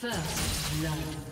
First love.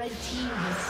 Red team has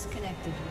Disconnected.